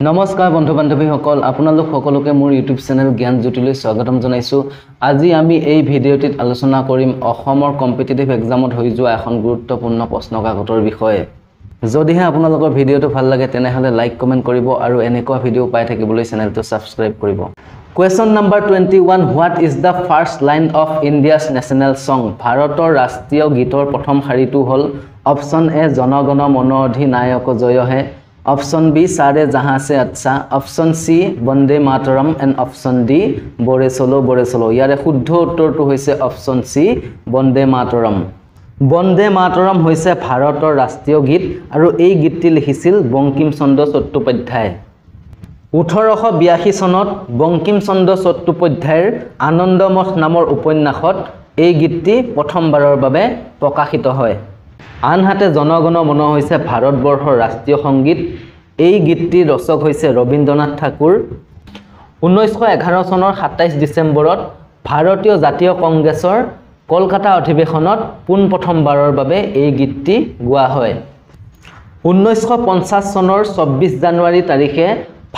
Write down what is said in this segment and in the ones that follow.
নমস্কাৰ বন্ধু বান্ধৱীসকল আপোনালোক সকলোকে মোৰ ইউটিউব চেনেল জ্ঞান জ্যোতিলৈ স্বাগতম জনাইছোঁ। আজি আমি এই ভিডিঅ'টিত আলোচনা কৰিম অসমৰ কম্পিটিটিভ এক্সামত হৈ যোৱা এখন গুৰুত্বপূৰ্ণ প্ৰশ্ন কাকতৰ বিষয়ে। যদিহে আপোনালোকৰ ভিডিঅ'টো ভাল লাগে তেনেহ'লে লাইক কমেণ্ট কৰিব আৰু এনেকুৱা ভিডিঅ' পাই থাকিবলৈ চেনেলটো ছাবস্ক্ৰাইব কৰিব। Question number twenty one what is the first line of India's national song? ভাৰতৰ ৰাষ্ট্ৰীয় গীতৰ প্ৰথম শাৰীটো হ'ল অপশ্যন এ জনগণ মন অধিনায়ক জয়হে। অপশ্যন বি জাহাঁ চে আচ্ছা। Option C Vande Mataram. And option D বৰে চলো বৰে চলো। ইয়াৰে শুদ্ধ উত্তৰটো হৈছে অপশ্যন চি বন্দে মাতৰম। বন্দে মাতৰম হৈছে ভাৰতৰ ৰাষ্ট্ৰীয় গীত আৰু এই গীতটি লিখিছিল বংকিম চন্দ্ৰ চট্টোপাধ্যায়। ওঠৰশ বিয়াশী চনত বংকিম চন্দ্ৰ চট্টোপাধ্যায়ৰ আনন্দমঠ নামৰ উপন্যাসত এই গীতটি প্ৰথমবাৰৰ বাবে প্ৰকাশিত হয়। আনহাতে জনগণ মন হৈছে ভাৰতবৰ্ষৰ ৰাষ্ট্ৰীয় সংগীত। এই গীতটিৰ ৰচক হৈছে ৰবীন্দ্ৰনাথ ঠাকুৰ। ঊনৈছশ এঘাৰ চনৰ সাতাইছ ডিচেম্বৰত ভাৰতীয় জাতীয় কংগ্ৰেছৰ কলকাতা অধিৱেশনত পোনপ্ৰথমবাৰৰ বাবে এই গীতটি গোৱা হয়। ঊনৈছশ পঞ্চাছ চনৰ চৌব্বিছ জানুৱাৰী তাৰিখে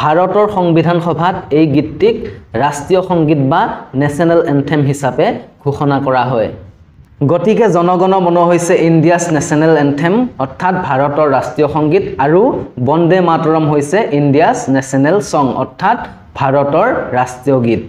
ভাৰতৰ সংবিধান সভাত এই গীতটিক ৰাষ্ট্ৰীয় সংগীত বা নেশ্যনেল এন্থেম হিচাপে ঘোষণা কৰা হয়। গতিকে জনগণ মন হৈছে ইণ্ডিয়াছ নেশ্যনেল এন্থেম অৰ্থাৎ ভাৰতৰ ৰাষ্ট্ৰীয় সংগীত আৰু বন্দে মাতৰম হৈছে ইণ্ডিয়াছ নেশ্যনেল ছং অৰ্থাৎ ভাৰতৰ ৰাষ্ট্ৰীয় গীত।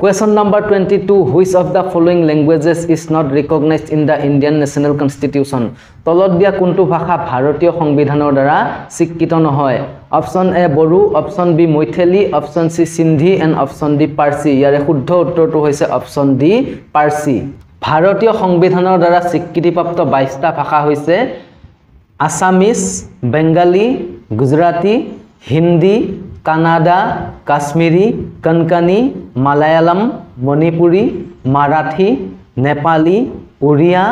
Question number twenty two which of the following languages is not recognised in the Indian national constitution তলত দিয়া কোনটো ভাষা ভাৰতীয় সংবিধানৰ দ্বাৰা স্বীকৃত নহয়? Option A Bodo option B Maithili option C Sindhi and option D Parsi. ইয়াৰে শুদ্ধ উত্তৰটো হৈছে অপশ্যন ডি পাৰ্চী। ভাৰতীয় সংবিধানৰ দ্বাৰা স্বীকৃতিপ্ৰাপ্ত বাইছটা ভাষা হৈছে আছামিজ বেংগালী গুজৰাটী হিন্দী কানাডা কাশ্মীৰী কনকানী মালায়ালম মণিপুৰী মাৰাঠী নেপালী উৰিয়া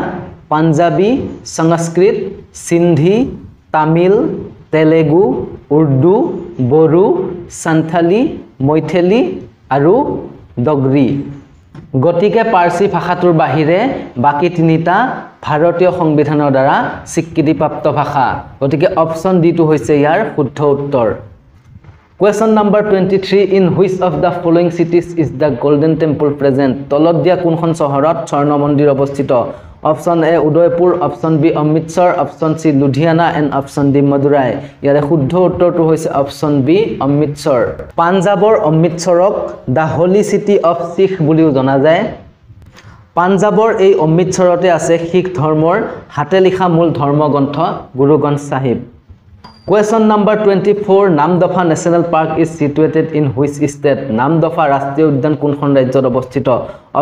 পাঞ্জাবী সংস্কৃত সিন্ধি তামিল তেলেগু উৰ্দু বড়ো সান্থালী মৈথেলী আৰু ডগ্ৰী। গতিকে পাৰ্চী ভাষাটোৰ বাহিৰে বাকী তিনিটা ভাৰতীয় সংবিধানৰ দ্বাৰা স্বীকৃতিপ্ৰাপ্ত ভাষা। গতিকে অপশ্যন ডিটো হৈছে ইয়াৰ শুদ্ধ উত্তৰ। Question number twenty three in which of the following cities is the golden temple present তলত দিয়া কোনখন চহৰত স্বৰ্ণ মন্দিৰ অৱস্থিত? Option A Udaipur option B Amritsar option C Ludhiana and option D Madurai ইয়াৰে শুদ্ধ উত্তৰটো হৈছে অপশ্যন বি অমৃতসৰ পাঞ্জাৱৰ অমৃতসৰক the holy city of Sikh বুলিও জনা যায়। পাঞ্জাৱৰ এই অমৃতসৰতে আছে শিখ ধৰ্মৰ হাতে লিখা মূল ধৰ্মগ্ৰন্থ Guru Granth Sahib. Question number twenty four Namdapha national park is situated in which state Namdapha ৰাষ্ট্ৰীয় উদ্যান কোনখন ৰাজ্যত অৱস্থিত?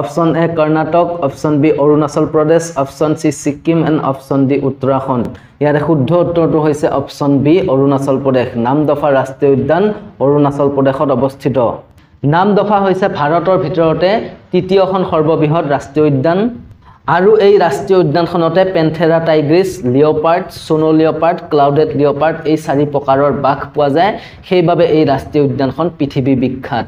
Option A Karnataka option B Arunachal Pradesh option C Sikkim and option D Uttarakhand ইয়াৰে শুদ্ধ উত্তৰটো হৈছে অপশ্যন বি অৰুণাচল প্ৰদেশ নামদফা ৰাষ্ট্ৰীয় উদ্যান অৰুণাচল প্ৰদেশত অৱস্থিত। নামদফা হৈছে ভাৰতৰ ভিতৰতে তৃতীয়খন সৰ্ববৃহৎ ৰাষ্ট্ৰীয় উদ্যান। আৰু এই ৰাষ্ট্ৰীয় উদ্যানখনতে Panthera tigris leopard snow leopard clouded leopard এই চাৰি প্ৰকাৰৰ বাঘ পোৱা যায়। সেইবাবে এই ৰাষ্ট্ৰীয় উদ্যানখন পৃথিৱী বিখ্যাত।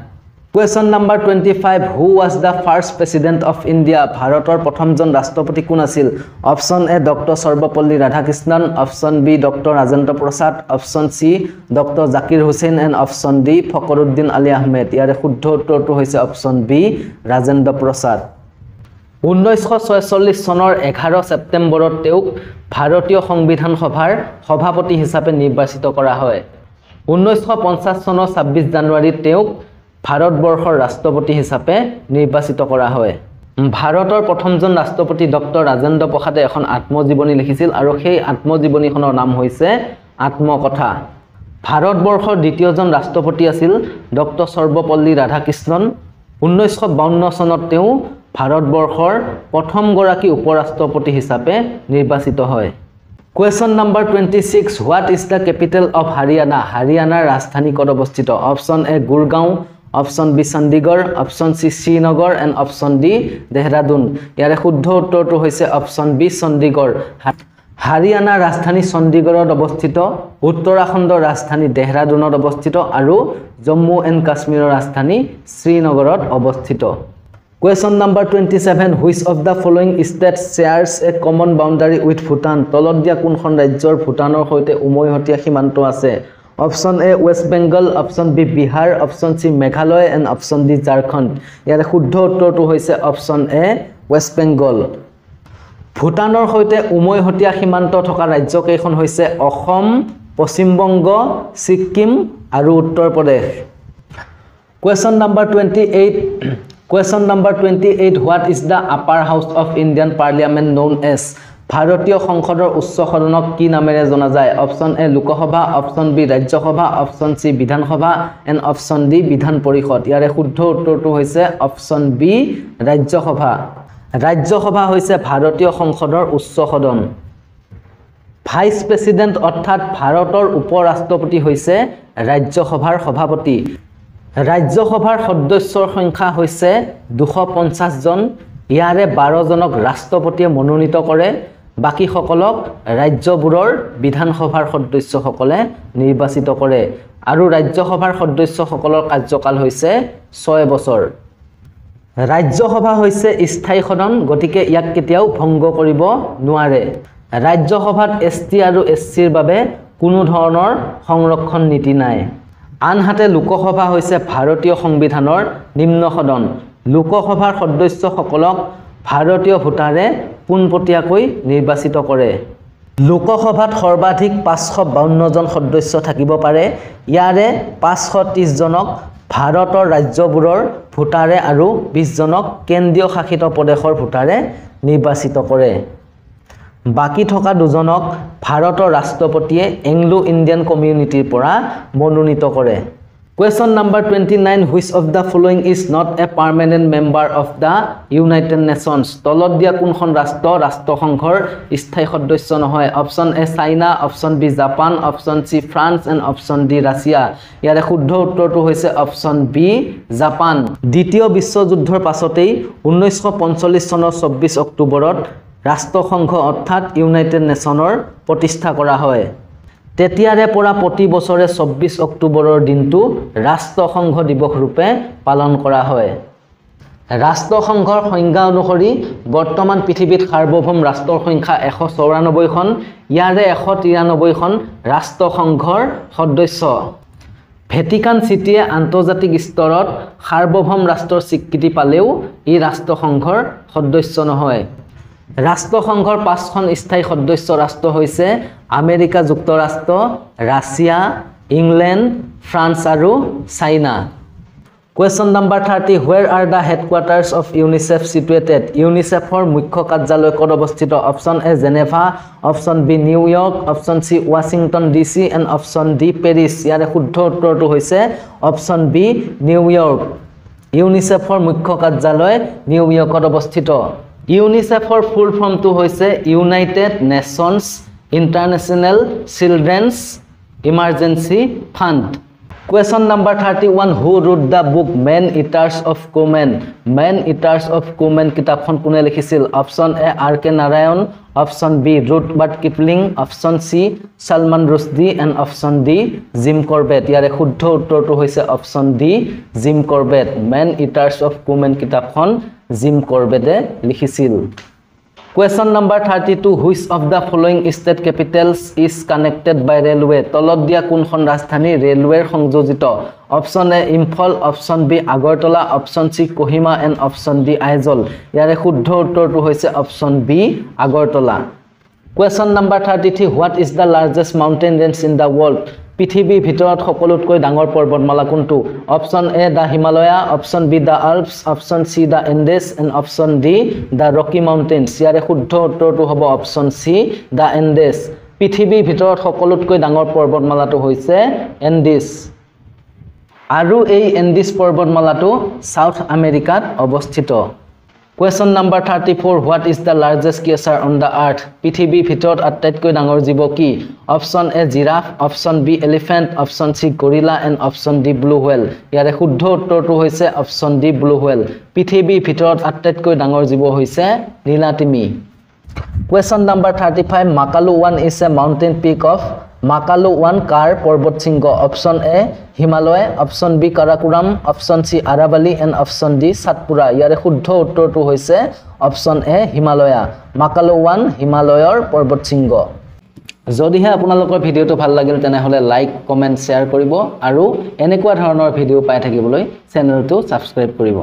Question number twenty five who was the first president of India ভাৰতৰ প্ৰথমজন ৰাষ্ট্ৰপতি কোন আছিল? Option A doctor Sarvepalli Radhakrishnan. Option B doctor Rajendra Prasad. Option C doctor Zakir Hussain. And option D Fakhruddin Ali Ahmed. ইয়াৰে শুদ্ধ উত্তৰটো হৈছে option B Rajendra Prasad. ঊনৈছশ চনৰ এঘাৰ ছেপ্টেম্বৰত তেওঁক ভাৰতীয় সংবিধান সভাৰ সভাপতি হিচাপে নিৰ্বাচিত কৰা হয়। ঊনৈছশ পঞ্চাছ চনৰ ছাব্বিছ জানুৱাৰীত তেওঁক ভাৰতবৰ্ষৰ ৰাষ্ট্ৰপতি হিচাপে নিৰ্বাচিত কৰা হয়। ভাৰতৰ প্ৰথমজন ৰাষ্ট্ৰপতি ডক্টৰ ৰাজেন্দ্ৰ প্ৰসাদে এখন আত্মজীৱনী লিখিছিল আৰু সেই আত্মজীৱনীখনৰ নাম হৈছে আত্মকথা। ভাৰতবৰ্ষৰ দ্বিতীয়জন ৰাষ্ট্ৰপতি আছিল ডক্টৰ সৰ্বপল্লী ৰাধাকৃষ্ণন। ঊনৈছশ বাৱন্ন চনত তেওঁ ভাৰতবৰ্ষৰ প্ৰথমগৰাকী উপ ৰাষ্ট্ৰপতি হিচাপে নিৰ্বাচিত হয়। Question number twenty six what is the capital of Haryana হাৰিয়ানাৰ ৰাজধানী ক'ত অৱস্থিত? Option A Gurgaon option B Chandigarh option C Srinagar and option D Dehradun ইয়াৰে শুদ্ধ উত্তৰটো হৈছে অপশ্যন বি চণ্ডীগড় হাৰিয়ানাৰ ৰাজধানী চণ্ডীগড়ত অৱস্থিত উত্তৰাখণ্ডৰ ৰাজধানী দেহৰাদুনত অৱস্থিত আৰু জম্মু এণ্ড কাশ্মীৰৰ ৰাজধানী শ্ৰীনগৰত অৱস্থিত। Question number twenty seven which of the following state shares a common boundary with Bhutan তলত দিয়া কোনখন ৰাজ্যৰ ভূটানৰ সৈতে উমৈহতীয়া সীমান্ত আছে? Option A West Bengal option B Bihar option C Meghalaya and option D Jharkhand ইয়াৰে শুদ্ধ উত্তৰটো হৈছে অপশ্যন এ ৱেষ্ট বেংগল ভূটানৰ সৈতে উমৈহতীয়া সীমান্ত থকা ৰাজ্যকেইখন হৈছে অসম পশ্চিমবংগ ছিক্কিম আৰু Uttar Pradesh. Question number twenty eight question number twenty eight what is the upper house of Indian parliament known as ভাৰতীয় সংসদৰ উচ্চ সদনক কি নামেৰে জনা যায়? Option A Lok Sabha option B Rajya Sabha option C Vidhan Sabha and option D Vidhan Parishad. ইয়াৰে শুদ্ধ উত্তৰটো হৈছে অপশ্যন বি ৰাজ্যসভা। ৰাজ্যসভা হৈছে ভাৰতীয় সংসদৰ উচ্চ সদন। ভাইচ প্ৰেচিডেণ্ট অৰ্থাৎ ভাৰতৰ উপ ৰাষ্ট্ৰপতি হৈছে ৰাজ্যসভাৰ সভাপতি। ৰাজ্যসভাৰ সদস্যৰ সংখ্যা হৈছে দুশ পঞ্চাছজন ইয়াৰে বাৰজনক ৰাষ্ট্ৰপতিয়ে মনোনীত কৰে। বাকীসকলক ৰাজ্যবোৰৰ বিধানসভাৰ সদস্যসকলে নিৰ্বাচিত কৰে। আৰু ৰাজ্যসভাৰ সদস্যসকলৰ কাৰ্যকাল হৈছে ছয় বছৰ। ৰাজ্যসভা হৈছে স্থায়ী সদন গতিকে ইয়াক কেতিয়াও ভংগ কৰিব নোৱাৰে। ৰাজ্যসভাত এছ টি আৰু এছ চিৰ বাবে কোনো ধৰণৰ সংৰক্ষণ নীতি নাই। আনহাতে লোকসভা হৈছে ভাৰতীয় সংবিধানৰ নিম্ন সদন। লোকসভাৰ সদস্যসকলক ভাৰতীয় ভোটাৰে পোনপটীয়াকৈ নিৰ্বাচিত কৰে। লোকসভাত সৰ্বাধিক পাঁচশ বাৱন্নজন সদস্য থাকিব পাৰে। ইয়াৰে পাঁচশ ত্ৰিছজনক ভাৰতৰ ৰাজ্যবোৰৰ ভোটাৰে আৰু বিছজনক কেন্দ্ৰীয় শাসিত প্ৰদেশৰ ভোটাৰে নিৰ্বাচিত কৰে। বাকী থকা দুজনক ভাৰতৰ ৰাষ্ট্ৰপতিয়ে এংলো ইণ্ডিয়ান কমিউনিটিৰ পৰা মনোনীত কৰে। Question number twenty nine which of the following is not a permanent member of the United Nations তলত দিয়া কোনখন ৰাষ্ট্ৰ ৰাষ্ট্ৰসংঘৰ স্থায়ী সদস্য নহয়? Option A China option B Japan option C France and option D Russia ইয়াৰে শুদ্ধ উত্তৰটো হৈছে অপশ্যন বি জাপান দ্বিতীয় বিশ্বযুদ্ধৰ পাছতেই ঊনৈছশ পঞ্চল্লিছ চনৰ চৌব্বিছ অক্টোবৰত ৰাষ্ট্ৰসংঘ অৰ্থাৎ ইউনাইটেড নেশ্যনৰ প্ৰতিষ্ঠা কৰা হয়। তেতিয়াৰে পৰা প্ৰতি বছৰে চৌব্বিছ অক্টোবৰৰ দিনটো ৰাষ্ট্ৰসংঘ দিৱস ৰূপে পালন কৰা হয়। ৰাষ্ট্ৰসংঘৰ সংজ্ঞা অনুসৰি বৰ্তমান পৃথিৱীত সাৰ্বভৌম ৰাষ্ট্ৰৰ সংখ্যা এশ চৌৰান্নব্বৈখন ইয়াৰে এশ তিৰান্নব্বৈখন ৰাষ্ট্ৰসংঘৰ সদস্য। ভেটিকান চিটিয়ে আন্তৰ্জাতিক স্তৰত সাৰ্বভৌম ৰাষ্ট্ৰৰ স্বীকৃতি পালেও ই ৰাষ্ট্ৰসংঘৰ সদস্য নহয়। ৰাষ্ট্ৰসংঘৰ পাঁচখন স্থায়ী সদস্য ৰাষ্ট্ৰ হৈছে আমেৰিকা যুক্তৰাষ্ট্ৰ ৰাছিয়া ইংলেণ্ড ফ্ৰান্স আৰু China. Question number thirty where are the headquarters of UNICEF situated ইউনিচেফৰ মুখ্য কাৰ্যালয় ক'ত অৱস্থিত? Option A Geneva option B New York option C Washington D C and option D Paris ইয়াৰে শুদ্ধ উত্তৰটো হৈছে অপশ্যন বি নিউয়ৰ্ক ইউনিচেফৰ মুখ্য কাৰ্যালয় নিউয়ৰ্কত অৱস্থিত। ইউনিচেফৰ ফুল ফৰ্মটো হৈছে United Nations International Children's Emergency Fund. Question number thirty one who wrote the book man eaters of Kumaon man eaters of Kumaon কিতাপখন কোনে লিখিছিল? Option A R K Narayan option B Rudyard Kipling option C Salman Rushdie and option D Jim Corbett. ইয়াৰে শুদ্ধ উত্তৰটো হৈছে option D Jim Corbett. Man eaters of Kumaon কিতাপখন Jim কৰবেটে লিখিছিল। Question number thirty two which of the following state capitals is connected by railway তলত দিয়া কোনখন ৰাজধানী ৰেলৱেৰ সংযোজিত? Option A Imphal option B Agartala option C Kohima and option D Aizawl ইয়াৰে শুদ্ধ উত্তৰটো হৈছে option B Agartala question number thirty three what is the largest mountain range in the world পৃথিৱীৰ ভিতৰত সকলোতকৈ ডাঙৰ পৰ্বতমালা কোনটো? Option A the Himalaya option B the Alps option C the Andes and option D the Rocky mountains. ইয়াৰে শুদ্ধ উত্তৰটো হ'ব অপশ্যন চি দ্য এণ্ডেছ পৃথিৱীৰ ভিতৰত সকলোতকৈ ডাঙৰ পৰ্বতমালাটো হৈছে এণ্ডিছ আৰু এই এণ্ডিছ পৰ্বতমালাটো ছাউথ আমেৰিকাত অৱস্থিত। Question number thirty four what is the largest creature on the earth পৃথিৱীৰ ভিতৰত আটাইতকৈ ডাঙৰ জীৱ কি? Option A giraffe option B elephant option C gorilla and option D blue whale ইয়াৰে শুদ্ধ উত্তৰটো হৈছে অপশ্যন ডি ব্লু হুৱেল পৃথিৱীৰ ভিতৰত আটাইতকৈ ডাঙৰ জীৱ হৈছে নীলাতিমি question number thirty five Makalu one is a mountain peak of Makalu one কাৰ পৰ্বত শৃংগ option A Himalaya. Option B Karakoram. Option C আৰাবালি। And option D Satpura. ইয়াৰে শুদ্ধ উত্তৰটো হৈছে option A Himalaya. Makalu one হিমালয়ৰ পৰ্বত শৃংগ যদিহে আপোনালোকৰ ভিডিঅ'টো ভাল লাগিল তেনেহ'লে লাইক কমেণ্ট শ্বেয়াৰ কৰিব আৰু এনেকুৱা ধৰণৰ ভিডিঅ' পাই থাকিবলৈ চেনেলটো ছাবস্ক্ৰাইব কৰিব।